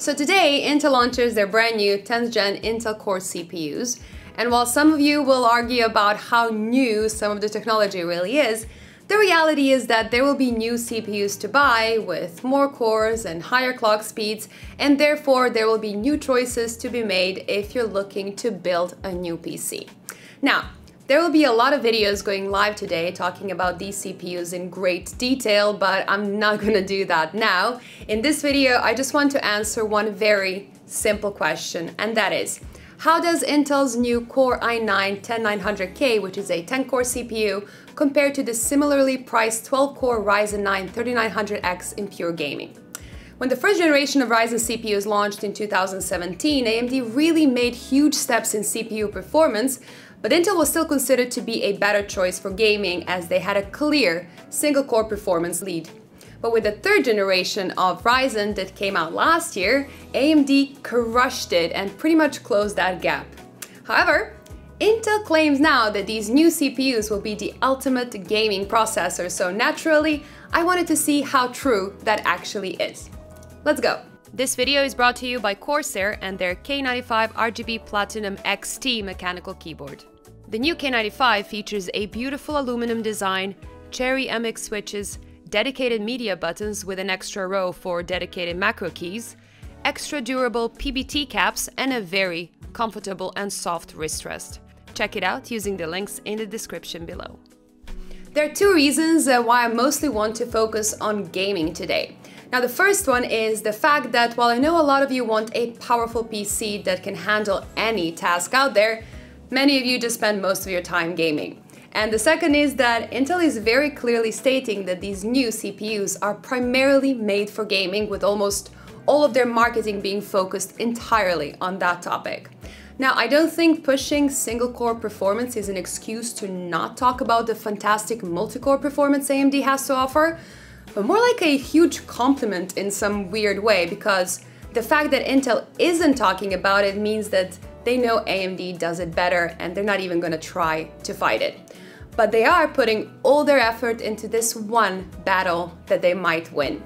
So today, Intel launches their brand new 10th gen Intel Core CPUs. And while some of you will argue about how new some of the technology really is, the reality is that there will be new CPUs to buy with more cores and higher clock speeds, and therefore there will be new choices to be made if you're looking to build a new PC. Now, there will be a lot of videos going live today talking about these CPUs in great detail, but I'm not gonna do that now. In this video, I just want to answer one very simple question, and that is, how does Intel's new Core i9-10900K, which is a 10-core CPU, compare to the similarly priced 12-core Ryzen 9 3900X in pure gaming? When the first generation of Ryzen CPUs launched in 2017, AMD really made huge steps in CPU performance, but Intel was still considered to be a better choice for gaming as they had a clear single-core performance lead. But with the third generation of Ryzen that came out last year, AMD crushed it and pretty much closed that gap. However, Intel claims now that these new CPUs will be the ultimate gaming processor, so naturally, I wanted to see how true that actually is. Let's go! This video is brought to you by Corsair and their K95 RGB Platinum XT mechanical keyboard. The new K95 features a beautiful aluminum design, Cherry MX switches, dedicated media buttons with an extra row for dedicated macro keys, extra durable PBT caps, and a very comfortable and soft wrist rest. Check it out using the links in the description below. There are two reasons uh, why I mostly want to focus on gaming today. Now the first one is the fact that while I know a lot of you want a powerful PC that can handle any task out there, many of you just spend most of your time gaming. And the second is that Intel is very clearly stating that these new CPUs are primarily made for gaming with almost all of their marketing being focused entirely on that topic. Now, I don't think pushing single core performance is an excuse to not talk about the fantastic multi-core performance AMD has to offer, but more like a huge compliment in some weird way because the fact that Intel isn't talking about it means that they know AMD does it better and they're not even gonna try to fight it. But they are putting all their effort into this one battle that they might win.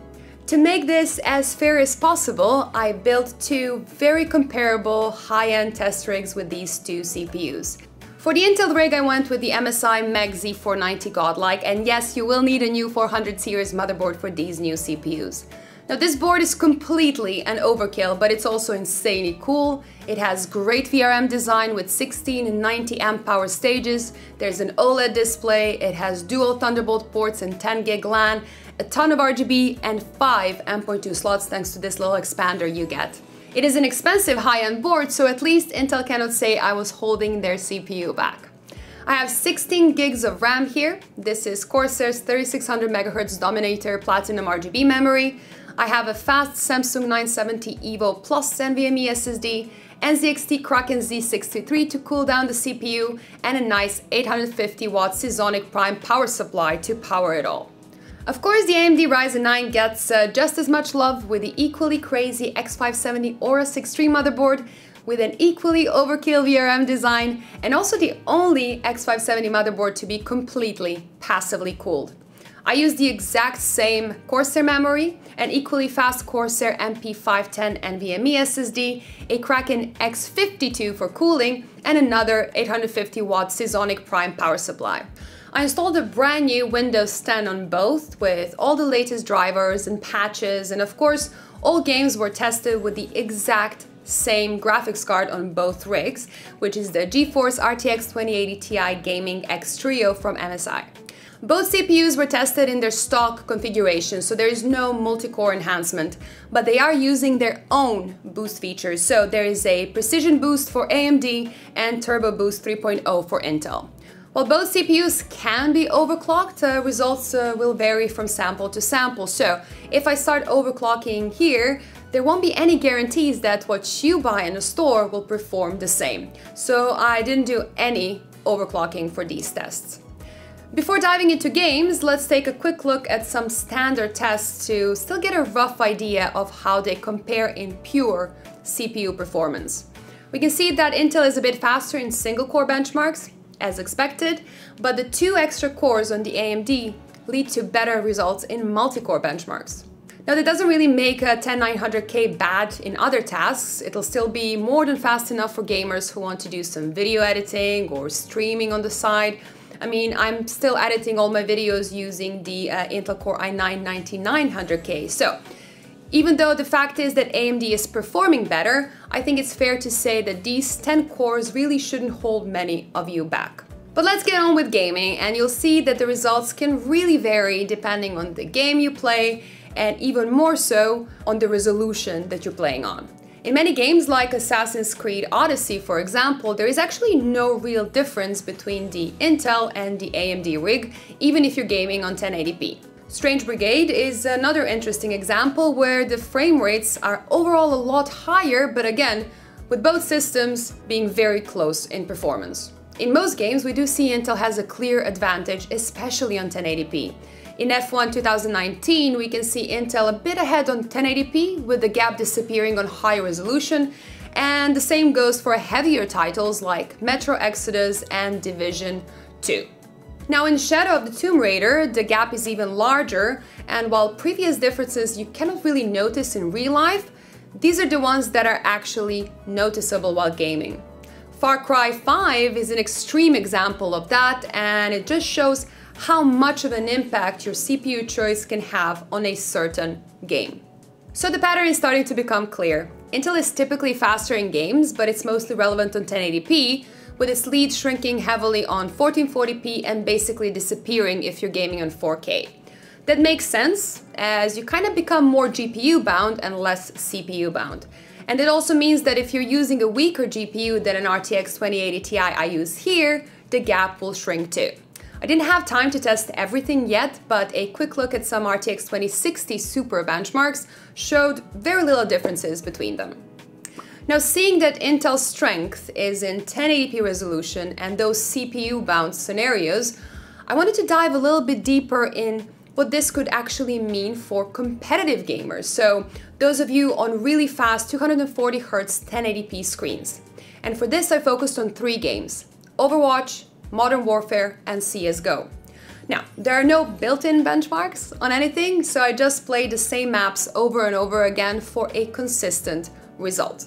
To make this as fair as possible, I built two very comparable high-end test rigs with these two CPUs. For the Intel rig, I went with the MSI MEG Z490 Godlike, and yes, you will need a new 400 series motherboard for these new CPUs. Now this board is completely an overkill, but it's also insanely cool. It has great VRM design with 16 and 90 amp power stages. There's an OLED display, it has dual Thunderbolt ports and 10 gig LAN, a ton of RGB and 5 M.2 slots thanks to this little expander you get. It is an expensive high-end board, so at least Intel cannot say I was holding their CPU back. I have 16 gigs of RAM here. This is Corsair's 3600 MHz Dominator Platinum RGB memory. I have a fast Samsung 970 EVO Plus NVMe SSD, NZXT Kraken Z63 to cool down the CPU, and a nice 850 watt Seasonic Prime power supply to power it all. Of course, the AMD Ryzen 9 gets uh, just as much love with the equally crazy X570 Aorus Xtreme motherboard with an equally overkill VRM design and also the only X570 motherboard to be completely passively cooled. I use the exact same Corsair memory, an equally fast Corsair MP510 NVMe SSD, a Kraken X52 for cooling, and another 850 watt Seasonic Prime power supply. I installed a brand new Windows 10 on both with all the latest drivers and patches and of course all games were tested with the exact same graphics card on both rigs, which is the GeForce RTX 2080 Ti Gaming X Trio from MSI. Both CPUs were tested in their stock configuration, so there is no multi-core enhancement, but they are using their own boost features. So there is a Precision Boost for AMD and Turbo Boost 3.0 for Intel. While both CPUs can be overclocked, uh, results uh, will vary from sample to sample. So if I start overclocking here, there won't be any guarantees that what you buy in a store will perform the same. So I didn't do any overclocking for these tests. Before diving into games, let's take a quick look at some standard tests to still get a rough idea of how they compare in pure CPU performance. We can see that Intel is a bit faster in single core benchmarks, as expected, but the two extra cores on the AMD lead to better results in multi-core benchmarks. Now that doesn't really make a 10900K bad in other tasks, it'll still be more than fast enough for gamers who want to do some video editing or streaming on the side. I mean, I'm still editing all my videos using the uh, Intel Core i9-9900K, so even though the fact is that AMD is performing better, I think it's fair to say that these 10 cores really shouldn't hold many of you back. But let's get on with gaming and you'll see that the results can really vary depending on the game you play and even more so on the resolution that you're playing on. In many games like Assassin's Creed Odyssey, for example, there is actually no real difference between the Intel and the AMD rig, even if you're gaming on 1080p. Strange Brigade is another interesting example where the frame rates are overall a lot higher, but again, with both systems being very close in performance. In most games, we do see Intel has a clear advantage, especially on 1080p. In F1 2019, we can see Intel a bit ahead on 1080p, with the gap disappearing on high resolution, and the same goes for heavier titles like Metro Exodus and Division 2. Now in Shadow of the Tomb Raider, the gap is even larger, and while previous differences you cannot really notice in real life, these are the ones that are actually noticeable while gaming. Far Cry 5 is an extreme example of that, and it just shows how much of an impact your CPU choice can have on a certain game. So the pattern is starting to become clear. Intel is typically faster in games, but it's mostly relevant on 1080p, with its lead shrinking heavily on 1440p and basically disappearing if you're gaming on 4K. That makes sense, as you kind of become more GPU bound and less CPU bound. And it also means that if you're using a weaker GPU than an RTX 2080 Ti I use here, the gap will shrink too. I didn't have time to test everything yet, but a quick look at some RTX 2060 Super benchmarks showed very little differences between them. Now, seeing that Intel's strength is in 1080p resolution and those CPU-bound scenarios, I wanted to dive a little bit deeper in what this could actually mean for competitive gamers. So, those of you on really fast 240Hz 1080p screens. And for this, I focused on three games Overwatch, Modern Warfare, and CSGO. Now, there are no built-in benchmarks on anything, so I just played the same maps over and over again for a consistent result.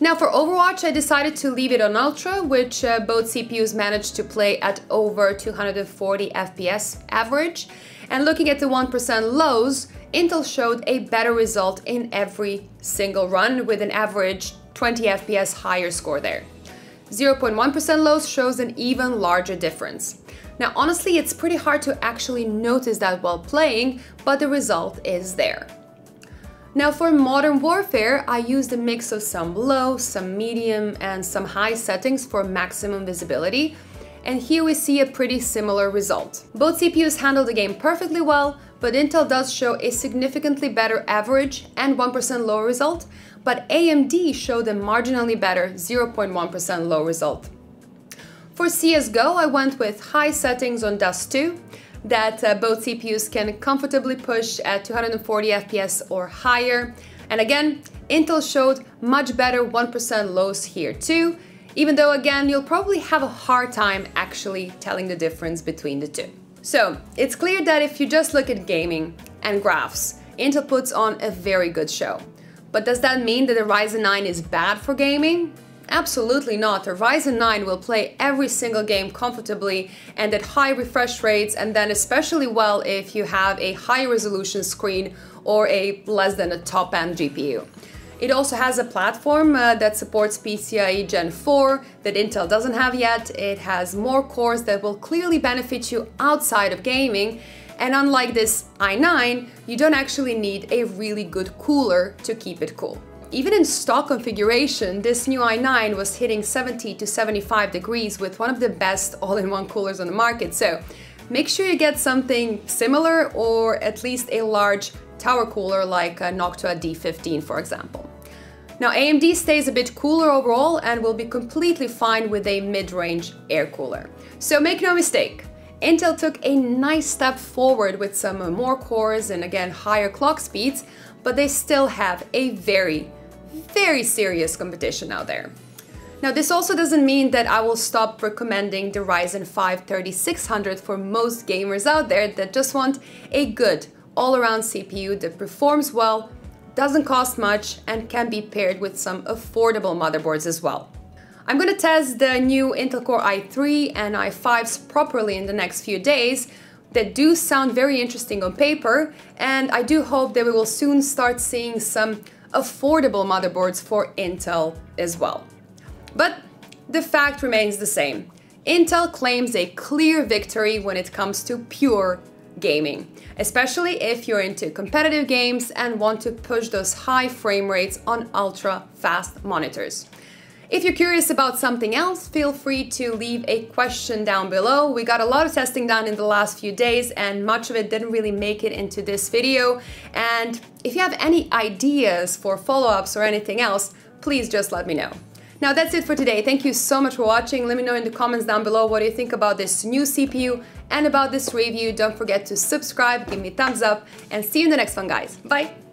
Now for Overwatch, I decided to leave it on Ultra, which uh, both CPUs managed to play at over 240 FPS average. And looking at the 1% lows, Intel showed a better result in every single run with an average 20 FPS higher score there. 0.1% lows shows an even larger difference. Now honestly, it's pretty hard to actually notice that while playing, but the result is there. Now for Modern Warfare, I used a mix of some low, some medium, and some high settings for maximum visibility, and here we see a pretty similar result. Both CPUs handle the game perfectly well, but Intel does show a significantly better average and 1% lower result, but AMD showed a marginally better 0.1% low result. For CSGO, I went with high settings on Dust 2 that uh, both CPUs can comfortably push at 240 FPS or higher. And again, Intel showed much better 1% lows here too, even though again, you'll probably have a hard time actually telling the difference between the two. So, it's clear that if you just look at gaming and graphs, Intel puts on a very good show. But does that mean that the Ryzen 9 is bad for gaming? Absolutely not. The Ryzen 9 will play every single game comfortably and at high refresh rates and then especially well if you have a high resolution screen or a less than a top-end GPU. It also has a platform uh, that supports PCIe Gen 4 that Intel doesn't have yet. It has more cores that will clearly benefit you outside of gaming and unlike this i9, you don't actually need a really good cooler to keep it cool. Even in stock configuration, this new i9 was hitting 70 to 75 degrees with one of the best all-in-one coolers on the market, so make sure you get something similar or at least a large tower cooler like a Noctua D15 for example. Now AMD stays a bit cooler overall and will be completely fine with a mid-range air cooler. So make no mistake, Intel took a nice step forward with some more cores and again higher clock speeds, but they still have a very, very serious competition out there. Now this also doesn't mean that I will stop recommending the Ryzen 5 3600 for most gamers out there that just want a good all-around CPU that performs well, doesn't cost much, and can be paired with some affordable motherboards as well. I'm gonna test the new Intel Core i3 and i5s properly in the next few days that do sound very interesting on paper, and I do hope that we will soon start seeing some affordable motherboards for Intel as well. But the fact remains the same. Intel claims a clear victory when it comes to pure gaming, especially if you're into competitive games and want to push those high frame rates on ultra fast monitors. If you're curious about something else, feel free to leave a question down below. We got a lot of testing done in the last few days and much of it didn't really make it into this video. And if you have any ideas for follow-ups or anything else, please just let me know. Now that's it for today. Thank you so much for watching. Let me know in the comments down below what you think about this new CPU and about this review. Don't forget to subscribe, give me thumbs up, and see you in the next one, guys. Bye!